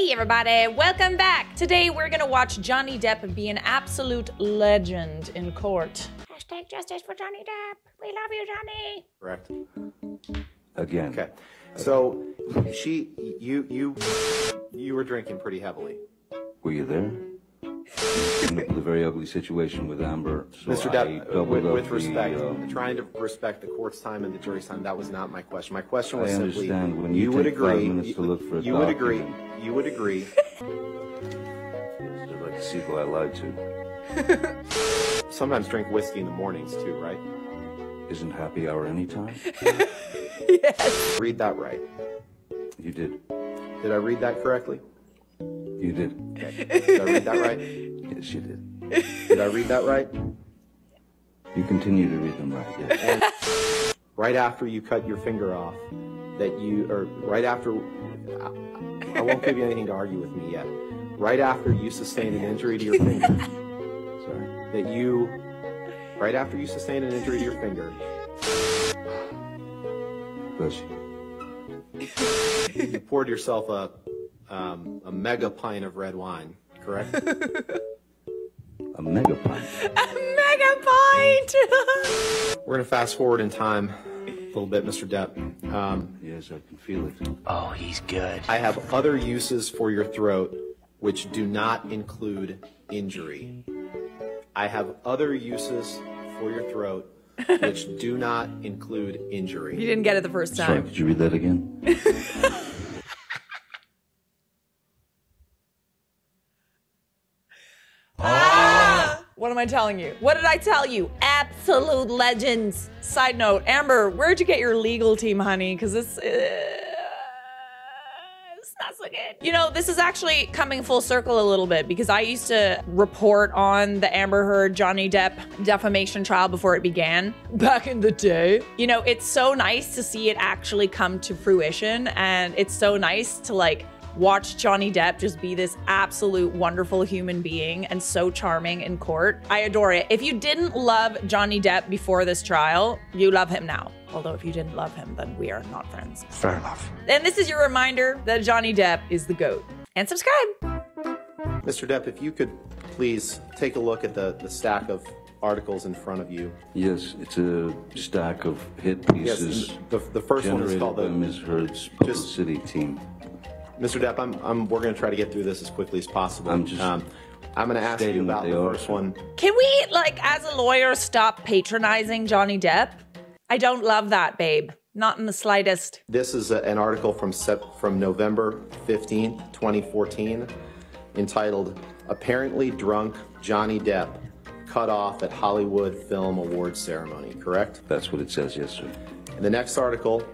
Hey everybody, welcome back. Today we're gonna watch Johnny Depp be an absolute legend in court. Hashtag justice for Johnny Depp. We love you, Johnny. Correct. Again. Okay. So she, you, you, you were drinking pretty heavily. Were you there? The, the very ugly situation with Amber. So Mr. Depp, doubled with, with the, respect, uh, trying to respect the court's time and the jury's time, that was not my question. My question was I simply, understand. When you would agree, you, to look for a you would agree, you would agree. I'd like to see who I lied to. Sometimes drink whiskey in the mornings too, right? Isn't happy hour anytime? yes. Read that right. You did. Did I read that correctly? You mm-hmm. did. Did I read that right? Yes, you did. Did I read that right? You continue to read them right. Yes. right after you cut your finger off, that you, or right after, I, I won't give you anything to argue with me yet. Right after you sustained an injury to your finger, Sorry. that you, right after you sustained an injury to your finger, Bless you. you poured yourself a, um, a mega pint of red wine, correct? A mega pint. A Mega pint! We're gonna fast forward in time a little bit, Mr. Depp. Um, Yes, I can feel it. Oh, he's good. I have other uses for your throat which do not include injury. I have other uses for your throat which do not include injury. you didn't get it the first time. Sorry, time. could you read that again? What am I telling you? What did I tell you? Absolute legends. Side note, Amber, where'd you get your legal team, honey? Because this uh, so. You know, this is actually coming full circle a little bit because I used to report on the Amber Heard Johnny Depp defamation trial before it began back in the day. You know, it's so nice to see it actually come to fruition, and it's so nice to like watch Johnny Depp just be this absolute wonderful human being and so charming in court. I adore it. If you didn't love Johnny Depp before this trial, you love him now. Although if you didn't love him, then we are not friends. Fair enough. And this is your reminder that Johnny Depp is the GOAT. And subscribe. Mr. Depp, if you could please take a look at the, the stack of articles in front of you. Yes, it's a stack of hit pieces. Yes, pieces the, the first one is called by the. Ms. Heard's publicity team. Mr. Depp, I'm, I'm, we're going to try to get through this as quickly as possible. I'm just um, I'm going to ask you about the are, first one. Can we, like, as a lawyer, stop patronizing Johnny Depp? I don't love that, babe. Not in the slightest. This is a, an article from sep- from November 15th, 2014, entitled "Apparently Drunk Johnny Depp Cut Off at Hollywood Film Awards Ceremony." Correct. That's what it says, yes, sir. And the next article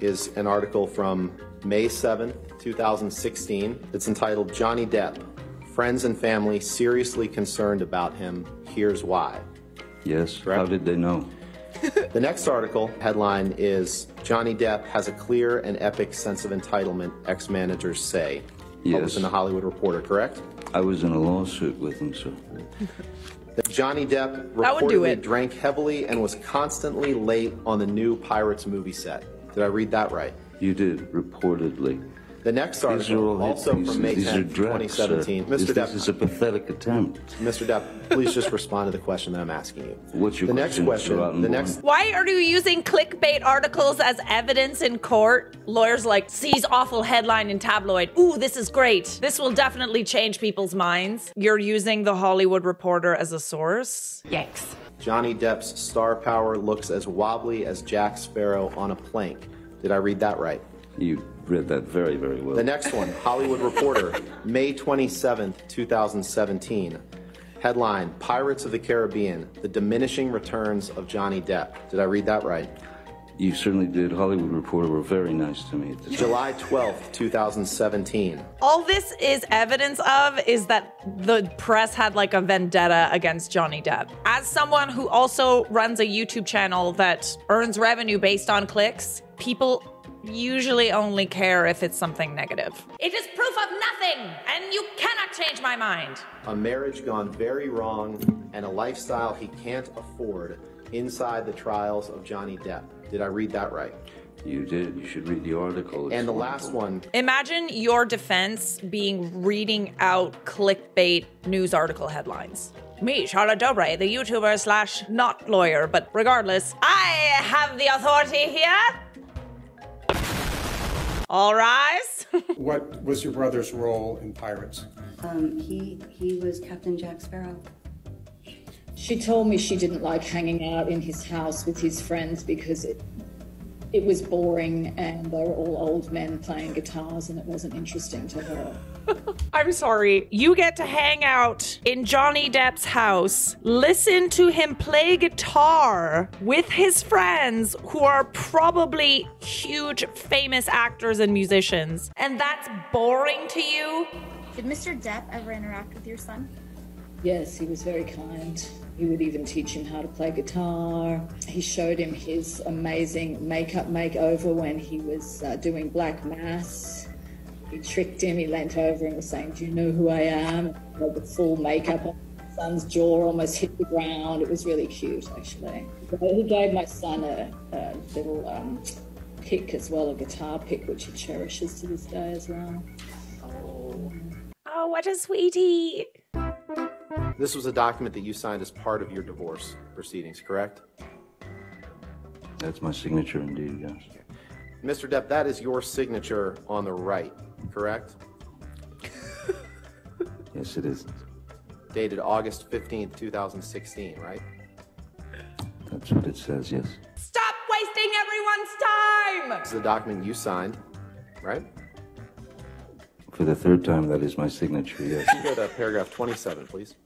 is an article from May 7th, 2016. It's entitled "Johnny Depp: Friends and Family Seriously Concerned About Him. Here's Why." Yes. Correct. How did they know? The next article headline is Johnny Depp has a clear and epic sense of entitlement, ex managers say. Published Yes. in the Hollywood Reporter, correct? I was in a lawsuit with him, sir. That Johnny Depp That would do reportedly drank heavily and was constantly late on the new Pirates movie set. Did I read that right? You did, reportedly. The next These are article, all also pieces. from May These 10th, are sir. 2017. This, Mr. this is a pathetic attempt. Mr. Depp, please just respond to the question that I'm asking you. What's your the next question, Mr. question? The Rottenborn? next Why are you using clickbait articles as evidence in court? Lawyers like, sees awful headline in tabloid. Ooh, this is great. This will definitely change people's minds. You're using the Hollywood Reporter as a source. Yikes. Johnny Depp's star power looks as wobbly as Jack Sparrow on a plank. Did I read that right? You read that very, very well. The next one, Hollywood Reporter, May 27th, 2017. Headline Pirates of the Caribbean The Diminishing Returns of Johnny Depp. Did I read that right? You certainly did. Hollywood Reporter were very nice to me at the. July 12th, 2017. All this is evidence of is that the press had like a vendetta against Johnny Depp. As someone who also runs a YouTube channel that earns revenue based on clicks, people usually only care if it's something negative. It is proof of nothing, and you cannot change my mind. A marriage gone very wrong and a lifestyle he can't afford inside the trials of Johnny Depp. Did I read that right? You did. You should read the article. It's And the wonderful. last one, Imagine your defense being reading out clickbait news article headlines. Me, Charlotte Dobre, the YouTuber slash not lawyer, but regardless, I have the authority here. All rise. What was your brother's role in Pirates? Um, he he was Captain Jack Sparrow. She told me she didn't like hanging out in his house with his friends because it it was boring and they were all old men playing guitars and it wasn't interesting to her. I'm sorry. You get to hang out in Johnny Depp's house, listen to him play guitar with his friends who are probably huge famous actors and musicians. And that's boring to you? Did Mr. Depp ever interact with your son? Yes, he was very kind. He would even teach him how to play guitar. He showed him his amazing makeup makeover when he was uh, doing Black Mass. He tricked him, he leant over and was saying, Do you know who I am? Had the full makeup on. My son's jaw almost hit the ground. It was really cute, actually. He gave my son a, a little um, pick as well, a guitar pick, which he cherishes to this day as well. Oh, what a sweetie. This was a document that you signed as part of your divorce proceedings, correct? That's my signature indeed, yes. Mr. Depp, that is your signature on the right, correct? Yes, it is. Dated August 15th, 2016, right? That's what it says, yes. Stop wasting everyone's time! This is the document you signed, right? For the third time, that is my signature, yes. Go to paragraph 27, please.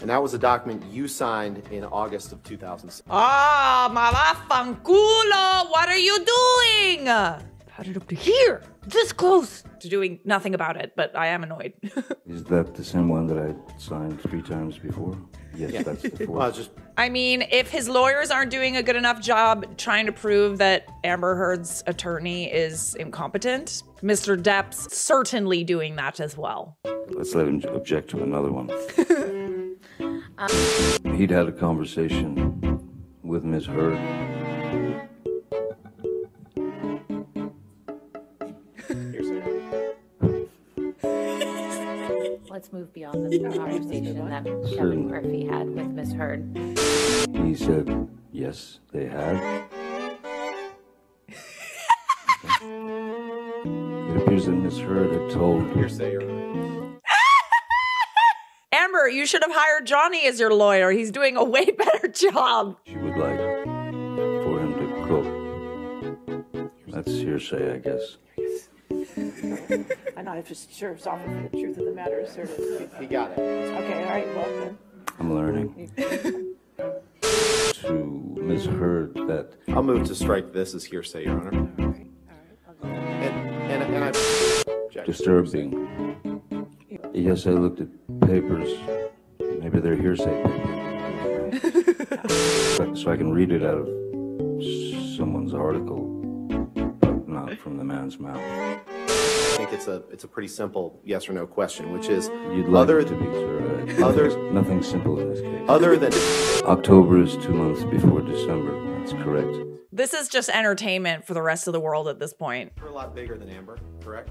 And that was a document you signed in August of 2006. Ah, malafanculo! What are you doing? Had it up to here, this close to doing nothing about it, but I am annoyed. Is that the same one that I signed three times before? Yes, that's the Well, fourth. just I mean, if his lawyers aren't doing a good enough job trying to prove that Amber Heard's attorney is incompetent, Mr. Depp's certainly doing that as well. Let's let him object to another one. He'd had a conversation with Ms. Heard. Let's move beyond the conversation that Kevin Murphy had with Miss Heard. He said, yes, they had. it appears that Ms. Heard had told hearsay, Your Honor. Amber, you should have hired Johnny as your lawyer. He's doing a way better job. she would like for him to cook. That's hearsay, I guess. I'm not just sure it's often for the truth of the matter is asserted. He got it. Okay, all right, well then. I'm learning. to Ms. Heard that I'll move to strike this as hearsay, Your Honor. And, and, and I object. disturbing. Yes, I looked at papers. Maybe they're hearsay papers. so so I can read it out of someone's article, but not from the man's mouth. I think it's a it's a pretty simple yes or no question, which is You'd like other it to be, sir. Other- nothing- nothing simple in this case. other than October is two months before December. That's correct. This is just entertainment for the rest of the world at this point. you're a lot bigger than Amber, correct?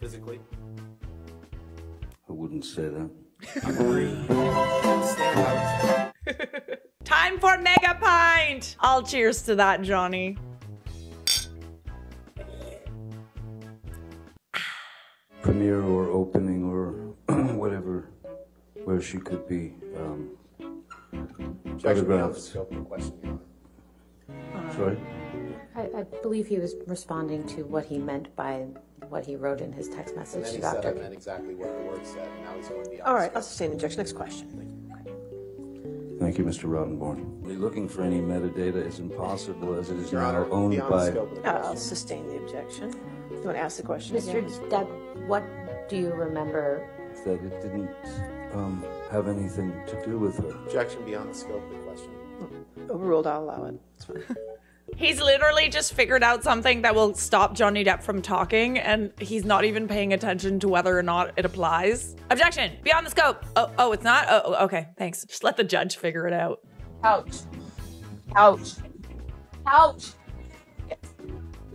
Physically. I wouldn't say that. Time for Mega Pint! I'll cheers to that, Johnny. Premiere or opening or whatever, where she could be. Um, Objection beyond Photographs. scope of the question, Your Honor. sorry? I, I believe he was responding to what he meant by what he wrote in his text And message then to he said I meant exactly what the word said. Now he's going beyond. All right, I'll sustain the objection. Next question. Thank you, Mr. Rottenborn. Looking for any metadata is impossible as it is Your now Honor, owned by. scope Uh, I'll sustain the objection. You want to ask the question Mr. again? Depp, what do you remember? That it didn't um, have anything to do with her. Objection beyond the scope of the question. Overruled, I'll allow it. It's fine. He's literally just figured out something that will stop Johnny Depp from talking, and he's not even paying attention to whether or not it applies. Objection! Beyond the scope! Oh, oh, it's not? Oh, oh, okay, thanks. Just let the judge figure it out. Ouch. Ouch. Ouch.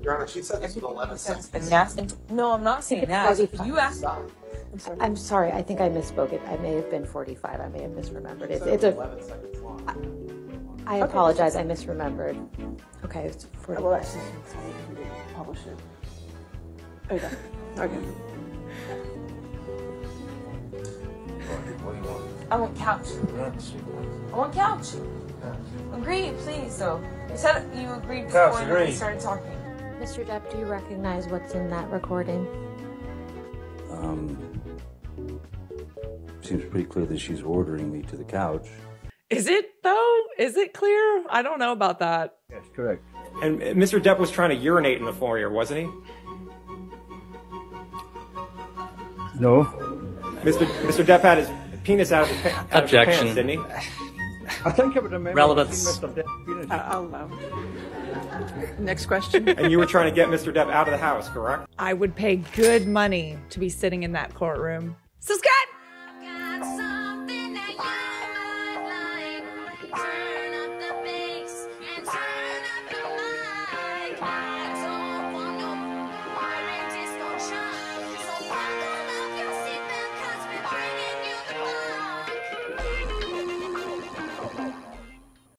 Your Honor, she said this was 11 seconds. No, I'm not saying that. You asked. I'm sorry. I'm sorry, I think I misspoke. It I may have been 45. I may have misremembered. It's, it's a. 11 seconds long. I apologize. I misremembered. Okay, it's I 40. will actually sorry, we didn't publish it. Oh, you got it. Okay. I want couch. I want couch. Agree, please, though. You said you agreed before Couch, we started talking. Mr. Depp, do you recognize what's in that recording? Um, seems pretty clear that she's ordering me to the couch. Is it though? Is it clear? I don't know about that. Yes, correct. And uh, Mr. Depp was trying to urinate in the foyer, wasn't he? No. Mr. Mr. Depp had his penis out of his, pa- out of his Objection. pants, didn't he? I think I would remember. Relevance. I- I'll allow. Next question. And you were trying to get Mr. Depp out of the house, correct? I would pay good money to be sitting in that courtroom. So Scott,